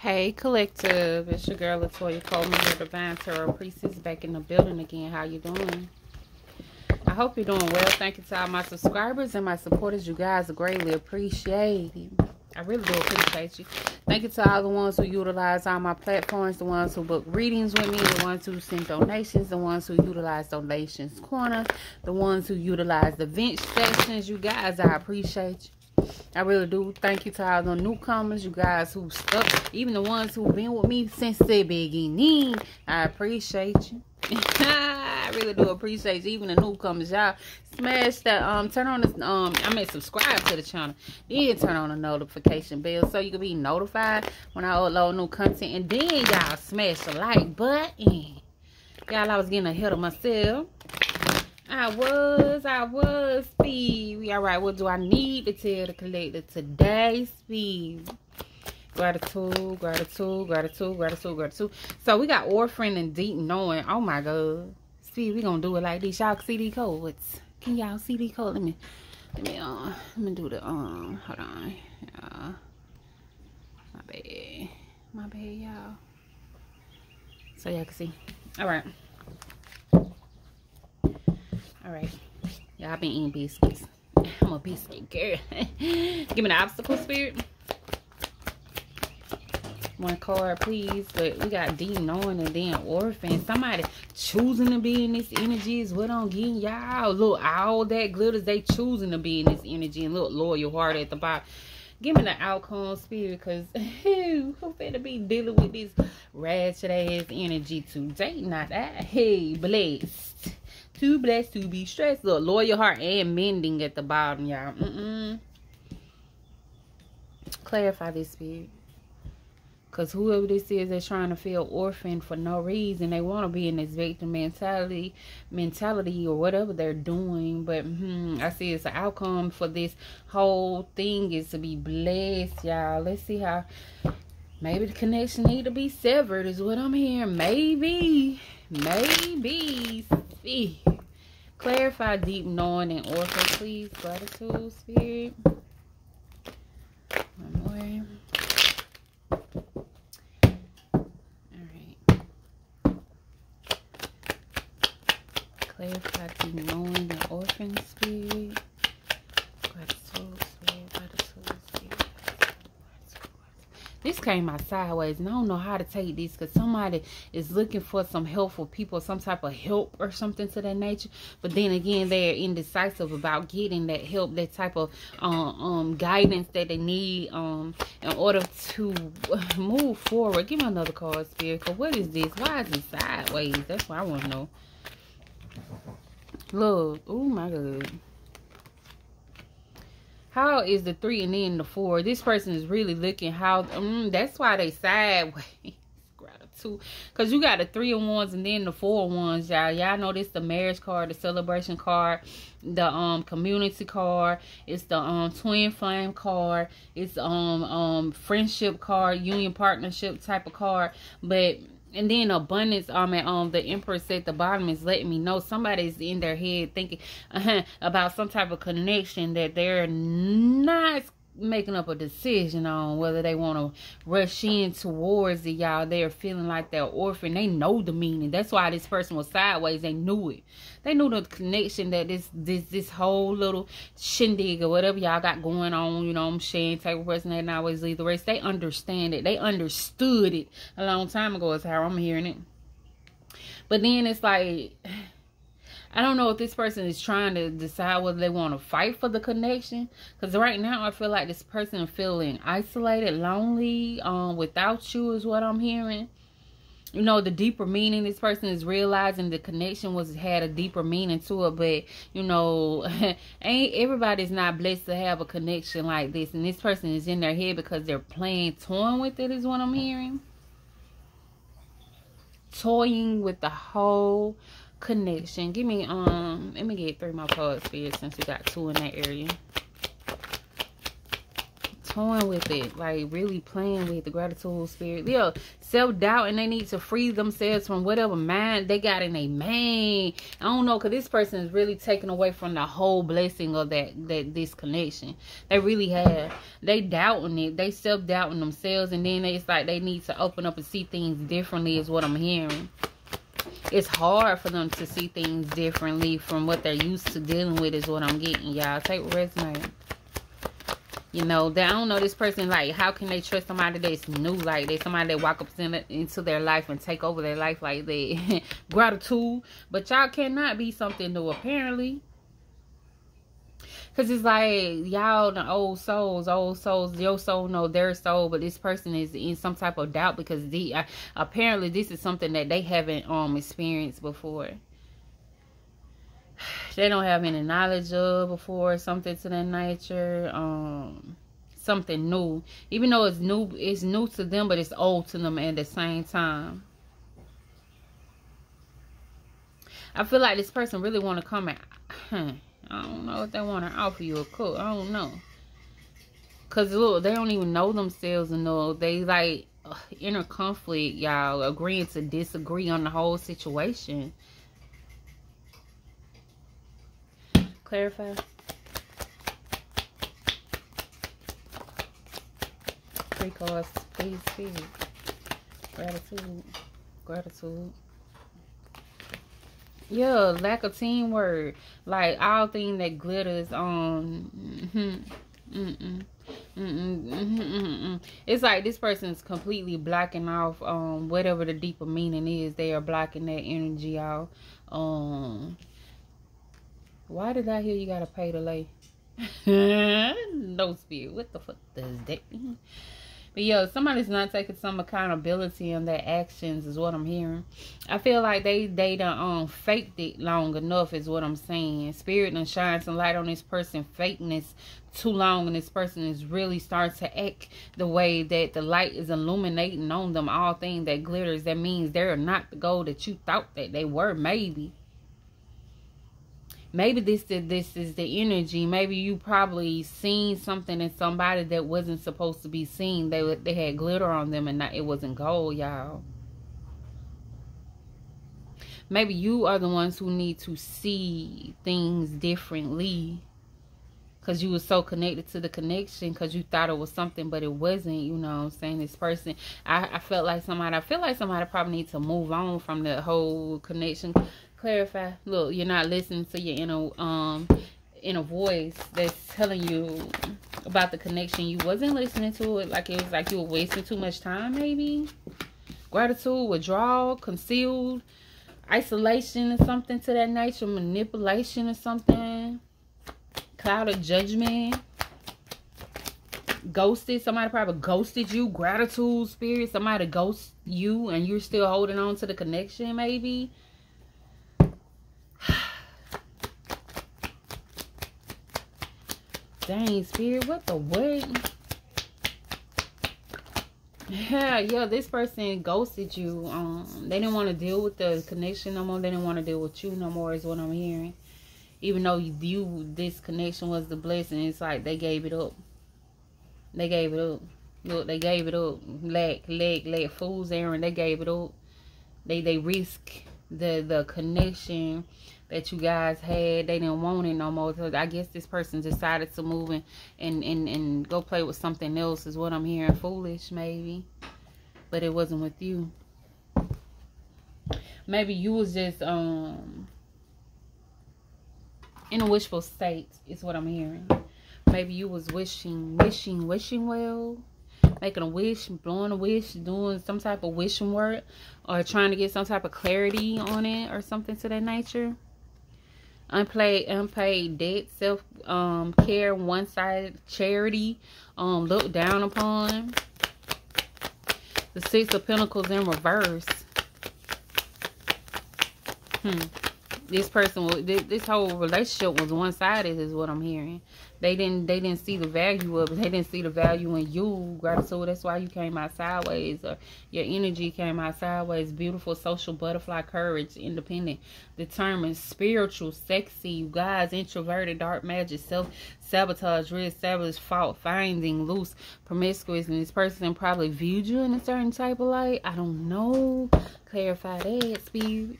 Hey collective, it's your girl LaToya Coleman, your Divine Tarot Priestess, back in the building again. How you doing? I hope you're doing well. Thank you to all my subscribers and my supporters. You guys are greatly appreciated. I really do appreciate you. Thank you to all the ones who utilize all my platforms, the ones who book readings with me, the ones who send donations, the ones who utilize donations corner, the ones who utilize the vent sessions. You guys, I appreciate you. I really do. Thank you to all the newcomers, you guys who stuck, even the ones who've been with me since the beginning. I appreciate you. I really do appreciate. Even the newcomers, y'all smash that um turn on the um I mean subscribe to the channel. Then turn on the notification bell so you can be notified when I upload new content. And then y'all smash the like button. Y'all I was getting ahead of myself. I was, I was speed. All right, what do I need to tell the collector today? Speed. Gratitude, gratitude, gratitude, gratitude, gratitude. So we got orphan and deep knowing. Oh my god. Speed, we gonna do it like this. Y'all see these codes. Can y'all see these codes? Let me let me uh let me do the um hold on. Uh my bad. My bad, y'all. So y'all can see. Alright. All right. Y'all been eating biscuits. I'm a biscuit girl. Give me the obstacle spirit. One card, please. But we got deep knowing and then orphan. Somebody choosing to be in this energy is what I'm getting. Y'all, look, all that glitters, they choosing to be in this energy. And look, loyal heart at the bottom. Give me the outcome spirit because who, better be dealing with this ratchet ass energy today? Not that. Hey, blessed. Too blessed to be stressed. Look, loyal heart and mending at the bottom, y'all. Mm-mm. Clarify this spirit. Because whoever this is they're trying to feel orphaned for no reason. They want to be in this victim mentality mentality or whatever they're doing. But hmm, I see it's an outcome for this whole thing is to be blessed, y'all. Let's see how maybe the connection need to be severed is what I'm hearing. Maybe. Maybe. See. Clarify deep knowing and orphan, please. Gratitude, spirit. One more. Alright. Clarify deep knowing and orphan, spirit. Gratitude, spirit. Gratitude, spirit. Came out sideways, and I don't know how to take this because somebody is looking for some helpful people, some type of help or something to that nature. But then again, they're indecisive about getting that help, that type of um, um guidance that they need um in order to move forward. Give me another card, Spirit. What is this? Why is it sideways? That's what I want to know. Love. Oh my god how is the three and then the four? This person is really looking how um, that's why they sideways. Gratitude. Because you got the three and ones and then the four ones y'all. Y'all know this the marriage card the celebration card the um community card. It's the um twin flame card. It's um um friendship card union partnership type of card. But and then abundance um and um the empress at the bottom is letting me know. Somebody's in their head thinking uh -huh, about some type of connection that they're not making up a decision on whether they want to rush in towards it y'all. They're feeling like they're orphan. They know the meaning. That's why this person was sideways. They knew it. They knew the connection that this this this whole little shindig or whatever y'all got going on you know i'm saying? Type of person that always lead the race. They understand it. They understood it a long time ago is how i'm hearing it. But then it's like I don't know if this person is trying to decide whether they want to fight for the connection. Because right now, I feel like this person feeling isolated, lonely, um, without you is what I'm hearing. You know, the deeper meaning this person is realizing the connection was had a deeper meaning to it. But, you know, ain't everybody's not blessed to have a connection like this. And this person is in their head because they're playing toying with it is what I'm hearing. Toying with the whole connection. Give me, um, let me get three more cards for you since we got two in that area. toying with it, like really playing with the gratitude spirit. Yeah, self-doubt and they need to free themselves from whatever mind they got in a man. I don't know, because this person is really taken away from the whole blessing of that, that this connection. They really have. They doubting it. They self-doubting themselves and then it's like they need to open up and see things differently is what I'm hearing it's hard for them to see things differently from what they're used to dealing with is what I'm getting, y'all. Take resonate. You know, they, I don't know this person, like, how can they trust somebody that's new like they Somebody that walk up into their life and take over their life like that. Gratitude. But y'all cannot be something new, apparently. Cause it's like y'all the old souls, old souls, your soul know their soul, but this person is in some type of doubt because the uh, apparently this is something that they haven't um experienced before. They don't have any knowledge of before, something to that nature. Um, something new, even though it's new, it's new to them, but it's old to them at the same time. I feel like this person really want to come and. I don't know if they want to offer you a cook. I don't know. Because, look, they don't even know themselves and know. They, like, inner conflict, y'all. Agreeing to disagree on the whole situation. Clarify. Three cards, please, please. Gratitude. Gratitude yeah lack of teamwork. Like all thing that glitters on mm -hmm, mm -mm, it's like this person is completely blocking off um whatever the deeper meaning is they are blocking that energy out um why did i hear you gotta pay to lay? No spirit. What the fuck does that mean but yo, somebody's not taking some accountability on their actions is what I'm hearing. I feel like they they done um faked it long enough is what I'm saying. Spirit and shine some light on this person fakeness too long and this person is really starting to act the way that the light is illuminating on them all things that glitters that means they're not the gold that you thought that they were maybe maybe this this is the energy. Maybe you probably seen something in somebody that wasn't supposed to be seen. They they had glitter on them and not, it wasn't gold y'all. Maybe you are the ones who need to see things differently because you were so connected to the connection because you thought it was something but it wasn't you know i'm saying? This person I, I felt like somebody i feel like somebody probably needs to move on from the whole connection clarify. Look, you're not listening to your inner um inner voice that's telling you about the connection. You wasn't listening to it like it was like you were wasting too much time, maybe. Gratitude, withdrawal, concealed, isolation or something to that nature, manipulation or something. Cloud of judgment. Ghosted. Somebody probably ghosted you. Gratitude spirit. Somebody ghost you and you're still holding on to the connection, maybe Dang, Spirit, what the what? Yeah, yeah, this person ghosted you. Um, they didn't want to deal with the connection no more. They didn't want to deal with you no more is what I'm hearing. Even though you view this connection was the blessing, it's like they gave it up. They gave it up. Look, they gave it up. Lack, lack, lack. Fools, errand, they gave it up. They they risk the the connection that you guys had. They didn't want it no more. So I guess this person decided to move and, and, and, and go play with something else is what I'm hearing. Foolish, maybe. But it wasn't with you. Maybe you was just um in a wishful state is what I'm hearing. Maybe you was wishing, wishing, wishing well making a wish, blowing a wish, doing some type of wishing work, or trying to get some type of clarity on it or something to that nature unpaid unpaid debt self um care one sided charity um looked down upon. The six of pentacles in reverse. Hmm this person this, this whole relationship was one-sided is what i'm hearing. They didn't they didn't see the value of it. They didn't see the value in you gratitude. That's why you came out sideways or your energy came out sideways. Beautiful social butterfly courage independent determined spiritual sexy. You guys introverted dark magic self sabotage re-establish fault finding loose promiscuous. And this person probably viewed you in a certain type of light. I don't know. Clarify that spirit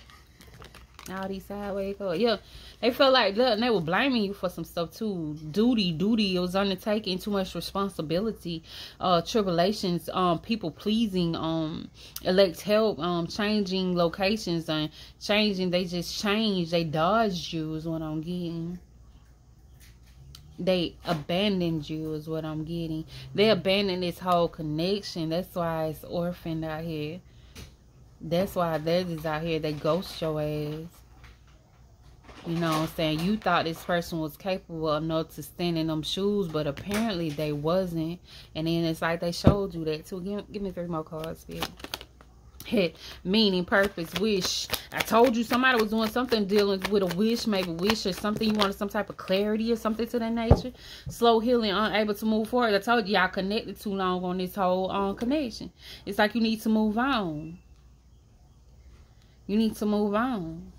all these sideways go. Yeah, they felt like look, they were blaming you for some stuff too. Duty, duty. It was undertaking too much responsibility. Uh, tribulations. Um, people pleasing. Um, elect help. Um, changing locations and changing. They just changed. They dodged you. Is what I'm getting. They abandoned you. Is what I'm getting. They abandoned this whole connection. That's why it's orphaned out here. That's why they're just out here. They ghost your ass. You know what I'm saying? You thought this person was capable enough to stand in them shoes, but apparently they wasn't. And then it's like they showed you that too. Give, give me three more cards. Hit meaning, purpose, wish. I told you somebody was doing something dealing with a wish, maybe wish or something. You wanted some type of clarity or something to that nature. Slow healing, unable to move forward. I told you y'all connected too long on this whole um, connection. It's like you need to move on. You need to move on.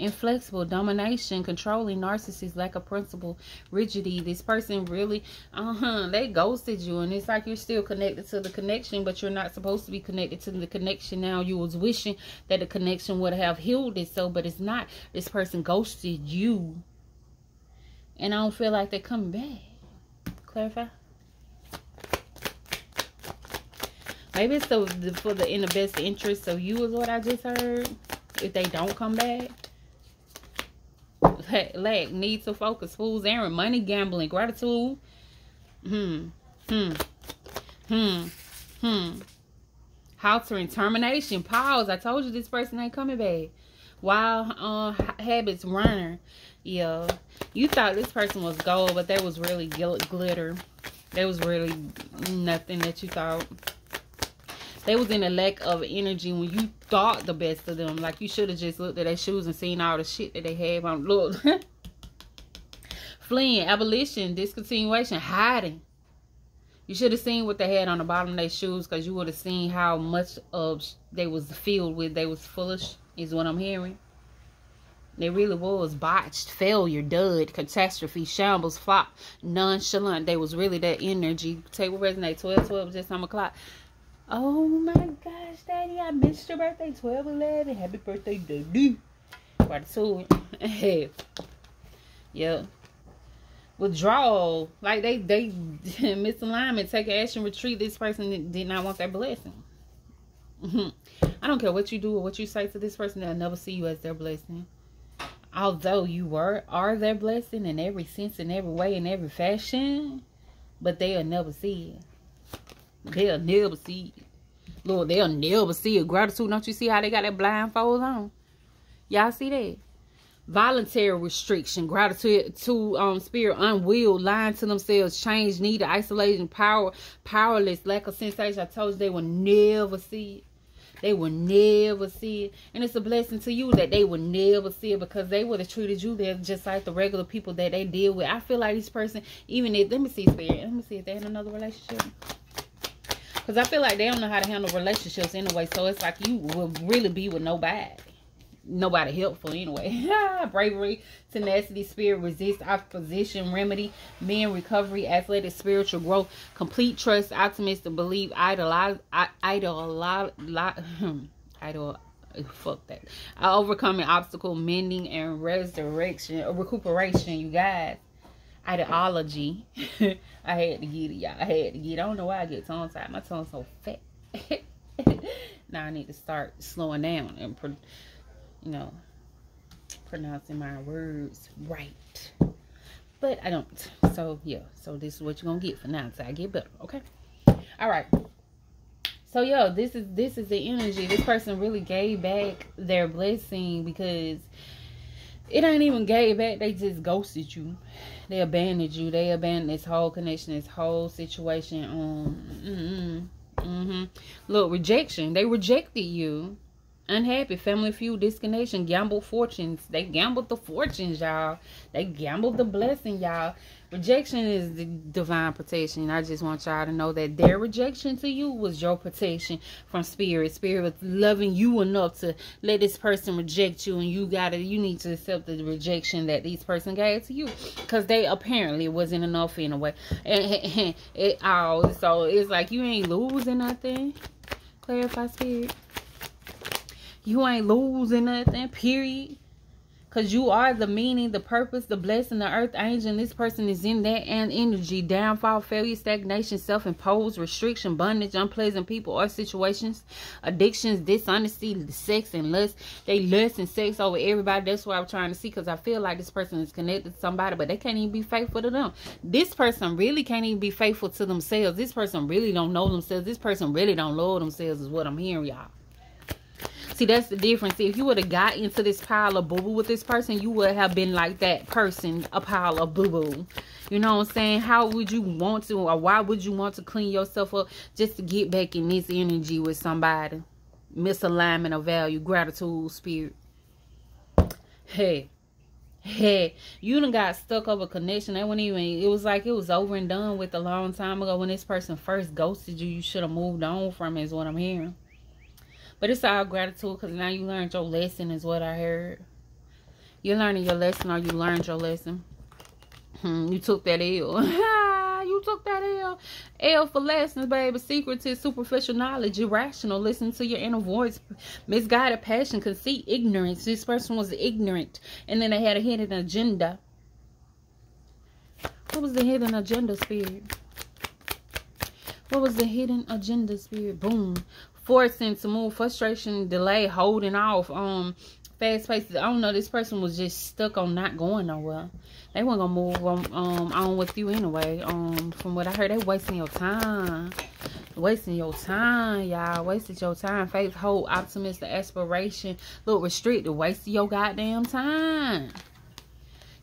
Inflexible, domination, controlling, narcissist, lack of principle, rigidity. This person really, uh-huh, they ghosted you. And it's like you're still connected to the connection, but you're not supposed to be connected to the connection now. You was wishing that the connection would have healed itself, but it's not. This person ghosted you. And I don't feel like they're coming back. Clarify? Maybe it's the, the, for the in the best interest of you is what I just heard. If they don't come back. Lack, need to focus, fools, errand, money, gambling, gratitude. Hmm. Hmm. Hmm. Hmm. Haltering, termination, pause. I told you this person ain't coming back. Wild uh, habits, runner. Yeah. You thought this person was gold, but that was really glitter. That was really nothing that you thought they was in a lack of energy when you thought the best of them. Like you should have just looked at their shoes and seen all the shit that they have on. Look. Fleeing, abolition, discontinuation, hiding. You should have seen what they had on the bottom of their shoes because you would have seen how much of they was filled with. They was foolish, is what I'm hearing. They really was botched, failure, dud, catastrophe, shambles, flop, nonchalant. They was really that energy. Table resonate 12, 12, just time o'clock. Oh my gosh, Daddy, I missed your birthday, 12 11. Happy birthday, Daddy. Gratitude. Hey. yeah. Withdrawal. Like they they misalignment, take action, retreat. This person did not want their blessing. I don't care what you do or what you say to this person, they'll never see you as their blessing. Although you were are their blessing in every sense, in every way, in every fashion, but they'll never see it. They'll never see it. Lord, they'll never see it. Gratitude, don't you see how they got that blindfold on? Y'all see that? Voluntary restriction, gratitude to um spirit, unwilled, lying to themselves, change, need, isolation, power, powerless, lack of sensation. I told you they will never see it. They will never see it. And it's a blessing to you that they will never see it because they would have treated you there just like the regular people that they deal with. I feel like this person, even if, let me see, spirit, let me see if they in another relationship. Because I feel like they don't know how to handle relationships anyway. So it's like you will really be with nobody. Nobody helpful anyway. Bravery, tenacity, spirit, resist, opposition, remedy, men, recovery, athletic, spiritual growth, complete trust, optimistic, believe, idolize, idol, hmm, idol, fuck that. I overcoming obstacle, mending, and resurrection, recuperation, you guys ideology. I had to get it, y'all. I had to get it. I don't know why I get tongue tied. My tongue's so fat. now I need to start slowing down and, you know, pronouncing my words right. But I don't. So, yeah. So, this is what you're to get for now until I get better. Okay? All right. So, yo, this is this is the energy. This person really gave back their blessing because it ain't even gave back. They just ghosted you they abandoned you. They abandoned this whole connection, this whole situation. Um, mm-hmm, mm-hmm. Look, rejection. They rejected you. Unhappy, family feud, disconnection, gamble fortunes. They gambled the fortunes, y'all. They gambled the blessing, y'all. Rejection is the divine protection. I just want y'all to know that their rejection to you was your protection from spirit. Spirit was loving you enough to let this person reject you, and you gotta, you need to accept the rejection that this person gave to you, because they apparently wasn't enough in a way. And it all, so it's like you ain't losing nothing. Clarify spirit. You ain't losing nothing. Period. Because you are the meaning, the purpose, the blessing, the earth angel. This person is in that and energy. Downfall, failure, stagnation, self-imposed, restriction, bondage, unpleasant people or situations, addictions, dishonesty, sex, and lust. They lust and sex over everybody. That's what I'm trying to see. Because I feel like this person is connected to somebody. But they can't even be faithful to them. This person really can't even be faithful to themselves. This person really don't know themselves. This person really don't love themselves is what I'm hearing, y'all. See, that's the difference. If you would have got into this pile of boo-boo with this person, you would have been like that person, a pile of boo-boo. You know what I'm saying? How would you want to, or why would you want to clean yourself up just to get back in this energy with somebody? Misalignment of value, gratitude, spirit. Hey. Hey, you done got stuck over connection. That wasn't even, it was like it was over and done with a long time ago when this person first ghosted you. You should have moved on from it, is what I'm hearing. But it's all gratitude because now you learned your lesson is what I heard. You're learning your lesson or you learned your lesson. Hmm, you took that L. you took that L. L for lessons, baby. Secret to superficial knowledge. Irrational. Listen to your inner voice. Misguided passion. Conceit. Ignorance. This person was ignorant. And then they had a hidden agenda. What was the hidden agenda, spirit? What was the hidden agenda, spirit? Boom forcing to move, frustration, delay, holding off, um, fast pace. I don't know. This person was just stuck on not going nowhere. They weren't gonna move on, um, on with you anyway. Um, from what I heard, they wasting your time, wasting your time, y'all. Wasted your time. Faith, hope, optimism, aspiration. Look, restricted. Wasting your goddamn time.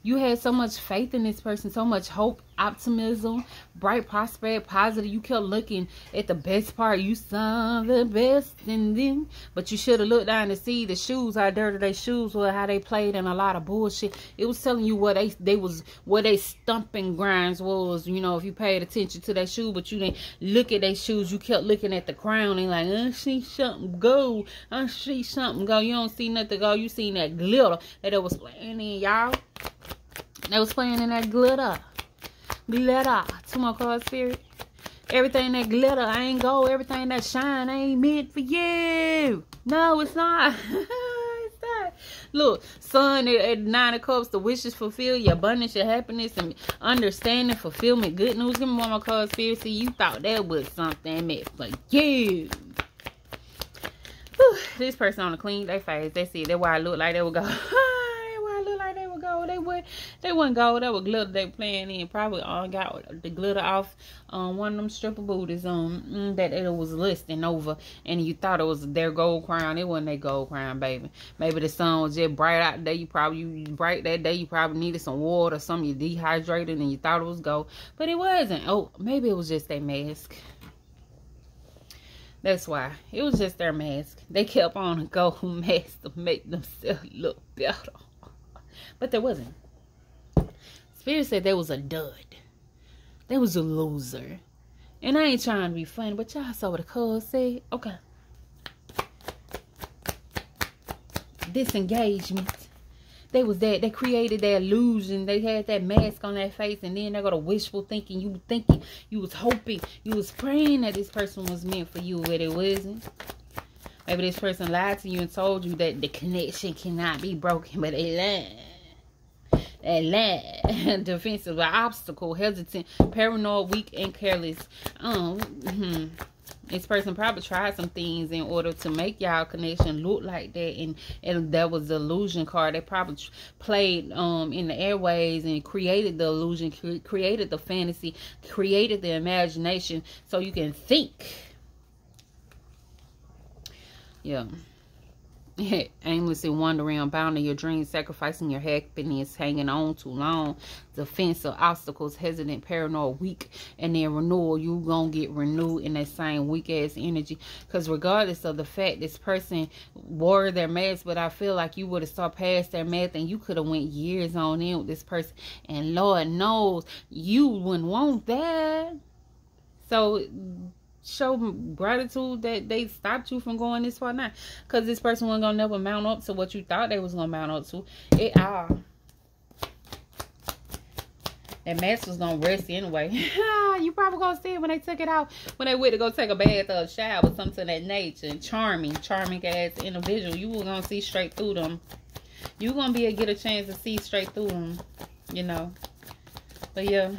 You had so much faith in this person, so much hope, optimism, bright prospect, positive. You kept looking at the best part. You saw the best in them. But you should have looked down to see the shoes, how dirty their shoes were, how they played in a lot of bullshit. It was telling you what they they was what they stumping grinds was, you know, if you paid attention to their shoe, but you didn't look at their shoes, you kept looking at the crown and like, I see something go. I see something go. You don't see nothing go. You seen that glitter that it was playing in, y'all. They was playing in that glitter. Glitter. Two more cards, spirit. Everything that glitter ain't gold. Everything that shine ain't meant for you. No, it's not. it's not. Look, sun at, nine of cups, the wishes fulfill your abundance, your happiness, and understanding, fulfillment, good news. Give me one more card, spirit. See, you thought that was something meant for you. Whew, this person on the clean their face. That's it. That's why I look like they would go. gold. They would they wasn't gold. That was glitter they playing in. Probably all got the glitter off um one of them stripper booties um that it was listing over and you thought it was their gold crown. It wasn't their gold crown, baby. Maybe the sun was just bright out there. You probably you bright that day. You probably needed some water, something you dehydrated and you thought it was gold, but it wasn't. Oh, maybe it was just a mask. That's why. It was just their mask. They kept on a gold mask to make themselves look better. But there wasn't. Spirit said there was a dud. There was a loser. And I ain't trying to be funny, but y'all saw what the card said. Okay. Disengagement. They was that they created that illusion. They had that mask on their face, and then they got a wishful thinking. You thinking, you was hoping, you was praying that this person was meant for you, but it wasn't. Maybe this person lied to you and told you that the connection cannot be broken, but they lied lack, defensive, obstacle, hesitant, paranoid, weak, and careless. Um, hmm. this person probably tried some things in order to make y'all connection look like that, and and that was the illusion card. They probably played um in the airways and created the illusion, cre created the fantasy, created the imagination, so you can think. Yeah. aimlessly wandering, bound in your dreams, sacrificing your happiness, hanging on too long, defensive obstacles, hesitant, paranoid, weak, and then renewal, you gonna get renewed in that same weak ass energy. Because regardless of the fact this person wore their mask, but I feel like you would have saw past their mask and you could have went years on in with this person, and Lord knows you wouldn't want that. So show gratitude that they stopped you from going this far now. Because this person wasn't going to never mount up to what you thought they was going to mount up to. It. Uh, that mask was gonna rest anyway. you probably gonna see it when they took it out. When they went to go take a bath or a shower, or something of that nature. Charming, charming ass individual. You were gonna see straight through them. You gonna be able to get a chance to see straight through them. You know. But yeah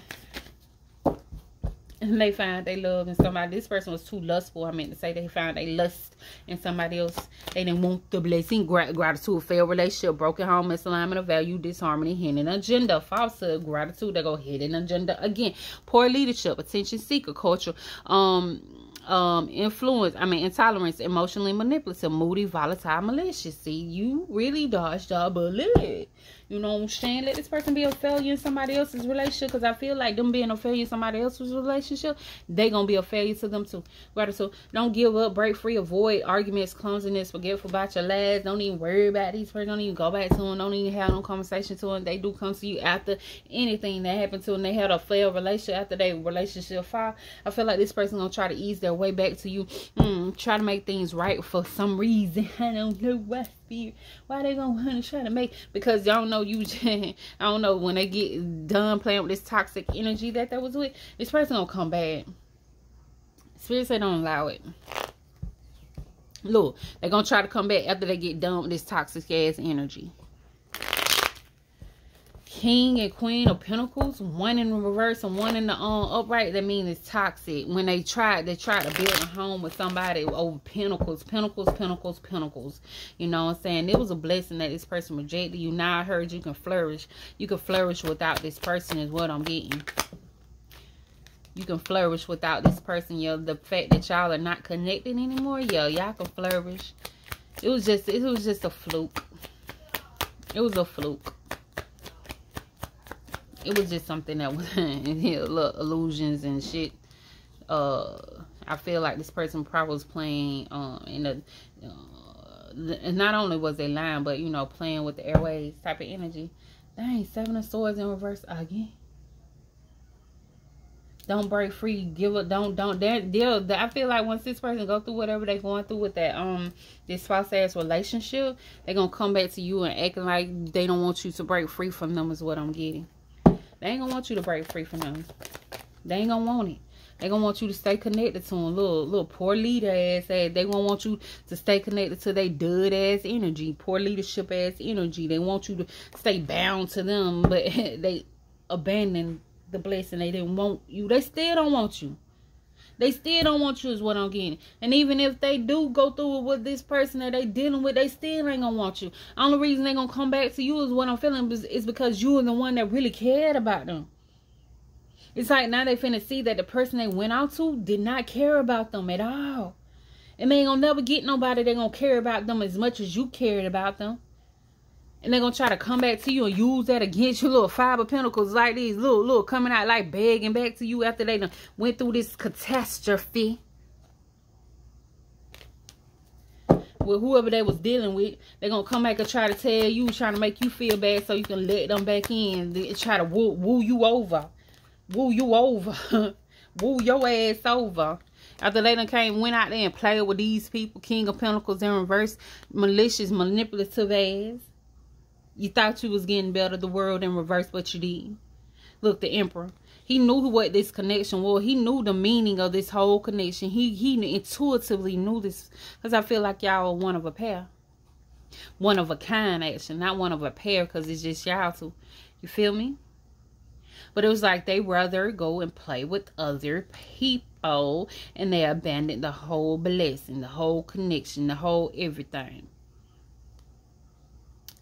and they find they love in somebody. This person was too lustful. I meant to say they found they lust in somebody else. They didn't want the blessing, gratitude, failed relationship, broken home, misalignment of value, disharmony, hidden agenda, falsehood, gratitude. They go hidden agenda again. Poor leadership, attention seeker, culture, um, um, influence, I mean, intolerance, emotionally manipulative, moody, volatile, malicious. See, you really dodged a bullet. You know what I'm saying? Let this person be a failure in somebody else's relationship because I feel like them being a failure in somebody else's relationship, they going to be a failure to them too. Right? So don't give up, break free, avoid arguments, clumsiness, forgetful about your lads. Don't even worry about these person. Don't even go back to them. Don't even have no conversation to them. They do come to you after anything that happened to them. They had a failed relationship after their relationship fall. I feel like this person going to try to ease their way back to you. Mm, try to make things right for some reason. I don't know fear. Why they gonna try to make? Because y'all know you. I don't know when they get done playing with this toxic energy that that was with. This person gonna come back. Say don't allow it. Look, they're gonna try to come back after they get done with this toxic ass energy. King and Queen of Pentacles, one in reverse and one in the um, upright, that means it's toxic. When they tried, they tried to build a home with somebody over Pentacles, Pentacles, Pentacles, Pentacles. You know what I'm saying? It was a blessing that this person rejected you. Now I heard you can flourish. You can flourish without this person is what I'm getting. You can flourish without this person. Yo, the fact that y'all are not connected anymore, yo, y'all can flourish. It was just, it was just a fluke. It was a fluke it was just something that was illusions and shit. Uh, I feel like this person probably was playing um in the. Uh, not only was they lying, but you know, playing with the airways type of energy. Dang, seven of swords in reverse again. Don't break free. Give up. Don't don't. Deal. I feel like once this person go through whatever they're going through with that um this false ass relationship, they're gonna come back to you and acting like they don't want you to break free from them. Is what I'm getting. They ain't gonna want you to break free from them. They ain't gonna want it. They gonna want you to stay connected to them. Little, little poor leader ass ass. They gonna want you to stay connected to their dud ass energy, poor leadership ass energy. They want you to stay bound to them, but they abandon the blessing. They didn't want you. They still don't want you. They still don't want you is what I'm getting. And even if they do go through it with this person that they dealing with, they still ain't gonna want you. Only reason they gonna come back to you is what I'm feeling is, is because you are the one that really cared about them. It's like now they finna see that the person they went out to did not care about them at all. And they ain't gonna never get nobody that gonna care about them as much as you cared about them and they're gonna try to come back to you and use that against you. Little five of pentacles like these little little coming out like begging back to you after they done went through this catastrophe. With whoever they was dealing with they're gonna come back and try to tell you trying to make you feel bad so you can let them back in. They try to woo, woo you over. Woo you over. Woo your ass over. After they done came went out there and played with these people king of pentacles in reverse malicious manipulative ass you thought you was getting better the world in reverse, but you did. Look, the emperor. He knew what this connection was. He knew the meaning of this whole connection. He he intuitively knew this. Because I feel like y'all are one of a pair. One of a kind, actually. Not one of a pair because it's just y'all two. You feel me? But it was like they rather go and play with other people. And they abandoned the whole blessing, the whole connection, the whole everything.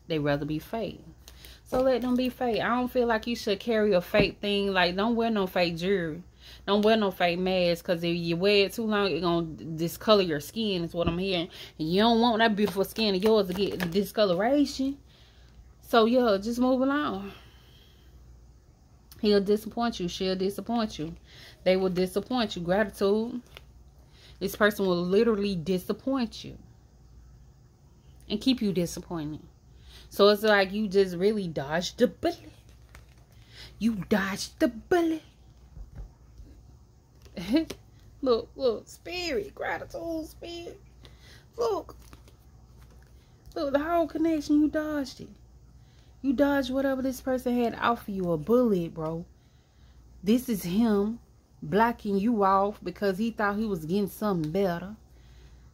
They rather be fake. So let them be fake. I don't feel like you should carry a fake thing. Like, don't wear no fake jewelry. Don't wear no fake mask because if you wear it too long, it's going to discolor your skin, is what I'm hearing. And you don't want that beautiful skin of yours to get discoloration. So, yeah, just move along. He'll disappoint you. She'll disappoint you. They will disappoint you. Gratitude. This person will literally disappoint you and keep you disappointed. So it's like you just really dodged the bullet. You dodged the bullet. look, look, spirit, gratitude, spirit. Look. Look, the whole connection, you dodged it. You dodged whatever this person had out for you, a bullet, bro. This is him blocking you off because he thought he was getting something better.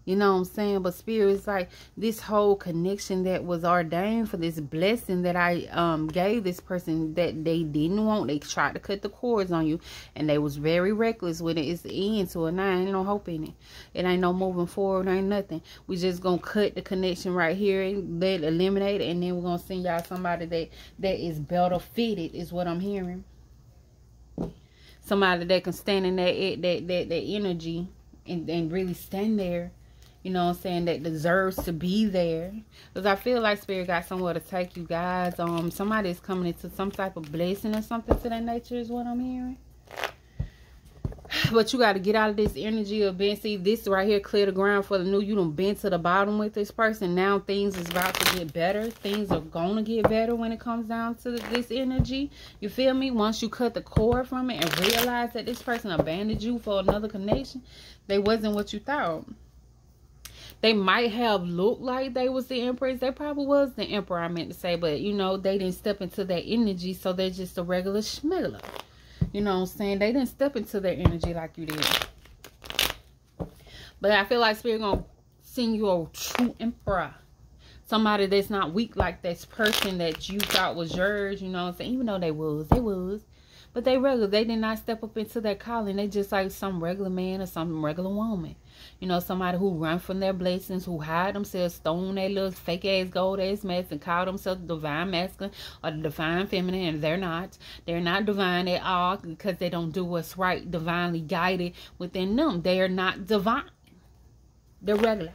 You know what I'm saying? But spirit is like this whole connection that was ordained for this blessing that I um gave this person that they didn't want. They tried to cut the cords on you and they was very reckless with it. It's the end to it. Now ain't no hope in it. It ain't no moving forward, ain't nothing. We just gonna cut the connection right here and let eliminate it and then we're gonna send y'all somebody that that is better fitted is what I'm hearing. Somebody that can stand in that that that, that energy and, and really stand there you know I'm saying, that deserves to be there. Because I feel like Spirit got somewhere to take you guys. Um, Somebody is coming into some type of blessing or something to that nature is what I'm hearing. But you got to get out of this energy of being, see, this right here, clear the ground for the new. You done been to the bottom with this person. Now things is about to get better. Things are going to get better when it comes down to this energy. You feel me? Once you cut the cord from it and realize that this person abandoned you for another connection, they wasn't what you thought. They might have looked like they was the empress. They probably was the emperor, I meant to say. But, you know, they didn't step into that energy. So they're just a regular schmegler. You know what I'm saying? They didn't step into their energy like you did. But I feel like Spirit going to send you a true emperor. Somebody that's not weak like this person that you thought was yours. You know what I'm saying? Even though they was. They was. But they regular. They did not step up into their calling. They just like some regular man or some regular woman. You know, somebody who run from their blessings, who hide themselves, stone their little fake ass gold ass mask and call themselves divine masculine or divine feminine, and they're not. They're not divine at all because they don't do what's right, divinely guided within them. They are not divine. They're regular.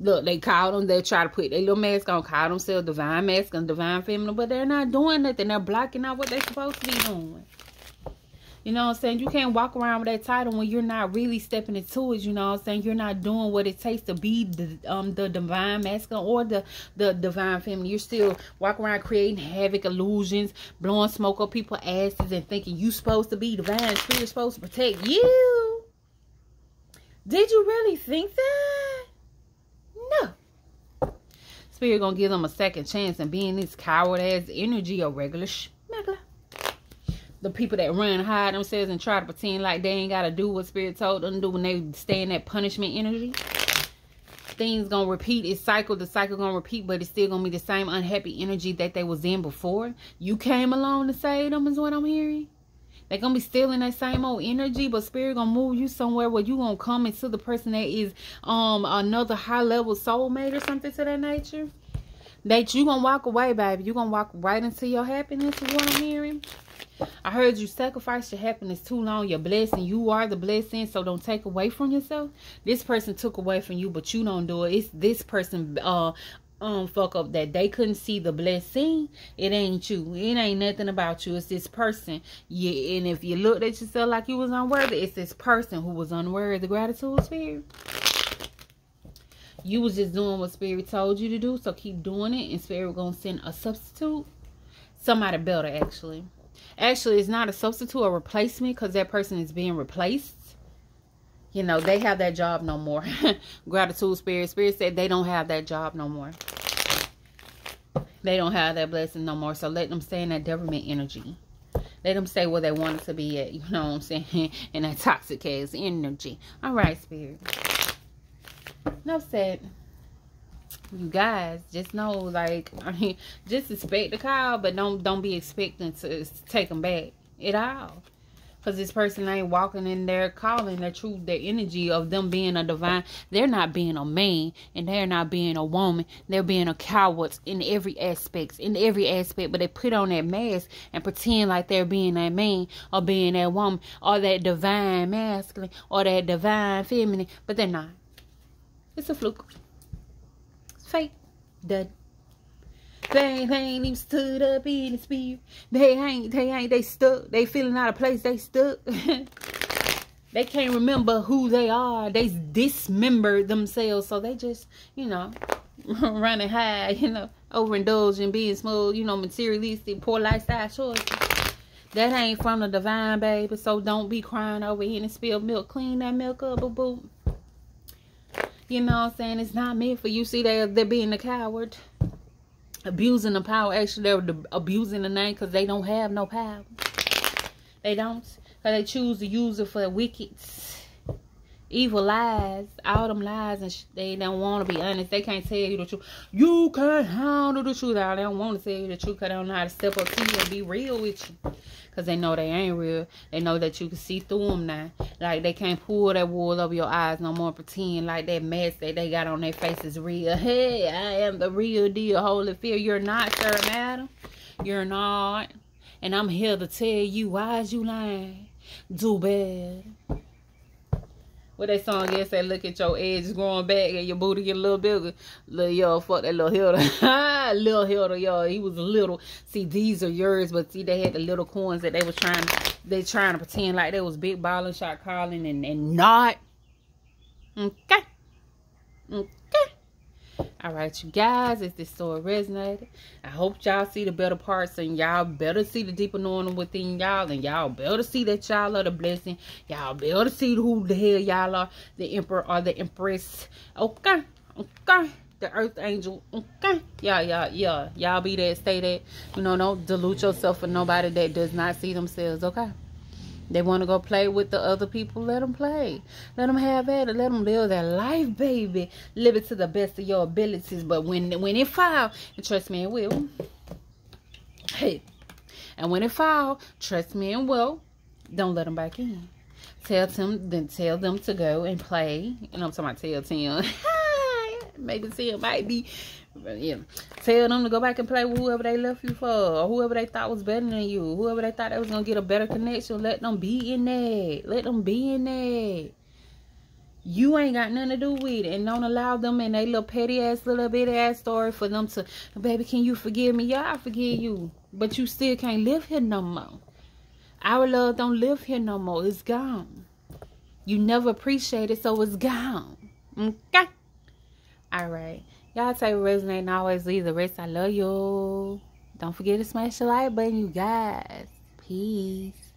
Look, they call them, they try to put their little mask on, call themselves divine masculine, divine feminine, but they're not doing nothing. They're blocking out what they're supposed to be doing. You know what I'm saying? You can't walk around with that title when you're not really stepping into it. You know what I'm saying? You're not doing what it takes to be the um the divine masculine or the the divine feminine. You're still walking around creating havoc, illusions, blowing smoke up people's asses, and thinking you supposed to be divine. Spirit supposed to protect you. Did you really think that? No. Spirit gonna give them a second chance and being this coward ass energy a regular schmegler the people that run hide themselves and try to pretend like they ain't got to do what spirit told them to do when they stay in that punishment energy. Things gonna repeat. Its cycle. The cycle gonna repeat but it's still gonna be the same unhappy energy that they was in before. You came along to save them is what i'm hearing they're gonna be still in that same old energy but spirit gonna move you somewhere where you gonna come into the person that is um another high level soulmate or something to that nature that you gonna walk away baby you gonna walk right into your happiness is what i'm hearing I heard you sacrifice your happiness too long. Your blessing. You are the blessing. So don't take away from yourself. This person took away from you, but you don't do it. It's this person uh um fuck up that they couldn't see the blessing. It ain't you. It ain't nothing about you. It's this person. Yeah, and if you looked at yourself like you was unworthy, it's this person who was unworthy. the Gratitude spirit. You was just doing what spirit told you to do, so keep doing it, and spirit gonna send a substitute. Somebody better actually. Actually, it's not a substitute or replacement because that person is being replaced. You know, they have that job no more. Gratitude Spirit. Spirit said they don't have that job no more. They don't have that blessing no more. So let them stay in that government energy. Let them stay where they want it to be at. You know what I'm saying? in that toxic ass energy. All right, Spirit. Enough said you guys just know like i mean just expect the call but don't don't be expecting to take them back at all because this person ain't walking in there calling the truth, the energy of them being a divine. They're not being a man and they're not being a woman. They're being a coward in every aspect, in every aspect. But they put on that mask and pretend like they're being that man or being that woman or that divine masculine or that divine feminine, but they're not. It's a fluke. It's fake. Dead. They, they ain't even stood up in the spirit. They ain't, they ain't, they stuck. They feeling out of place. They stuck. they can't remember who they are. They dismembered themselves. So they just, you know, running high, you know, overindulging, being smooth, you know, materialistic, poor lifestyle choices. That ain't from the divine, baby. So don't be crying over here and spill milk. Clean that milk up, boo boo. You know what I'm saying? It's not meant for you. See, they're, they're being a coward abusing the power. Actually, they're abusing the name because they don't have no power. They don't. Because they choose to use it for wicked, evil lies. All them lies and they don't want to be honest. They can't tell you the truth. You can't handle the truth. They don't want to tell you the truth because they don't know how to step up to you and be real with you. Because they know they ain't real. They know that you can see through them now. Like, they can't pull that wool over your eyes no more. Pretend like that mask that they got on their face is real. Hey, I am the real deal. Holy fear. You're not, sir, madam. You're not. And I'm here to tell you why is you lying. Do bad. What that song is say, look at your edges growing back and your booty get a little bigger. Little y'all, fuck that little Hilda. little Hilda, y'all. He was a little. See, these are yours, but see, they had the little coins that they was trying they trying to pretend like they was big balling shot calling and, and not. Okay. Okay. All right, you guys, if this story resonated, I hope y'all see the better parts and y'all better see the deeper knowing within y'all and y'all better see that y'all are the blessing. Y'all better see who the hell y'all are, the emperor or the empress. Okay, okay. The earth angel, okay. Yeah, yeah, yeah. Y'all be that, stay that. You know, don't dilute yourself for nobody that does not see themselves, okay? They want to go play with the other people. Let them play. Let them have at it. Let them live their life, baby. Live it to the best of your abilities. But when when it fall, and trust me, it will. Hey, and when it fall, trust me, it will. Don't let them back in. Tell them, then tell them to go and play. And I'm talking about tell Tim. Maybe Tim might be yeah, tell them to go back and play with whoever they left you for, or whoever they thought was better than you, whoever they thought they was gonna get a better connection. Let them be in that. Let them be in that. You ain't got nothing to do with it, and don't allow them in a little petty ass, little bit ass story for them to, baby, can you forgive me? Yeah, I forgive you, but you still can't live here no more. Our love don't live here no more. It's gone. You never appreciate it, so it's gone. Okay. All right. Y'all take resonate and always leave the rest. I love you. Don't forget to smash the like button, you guys. Peace.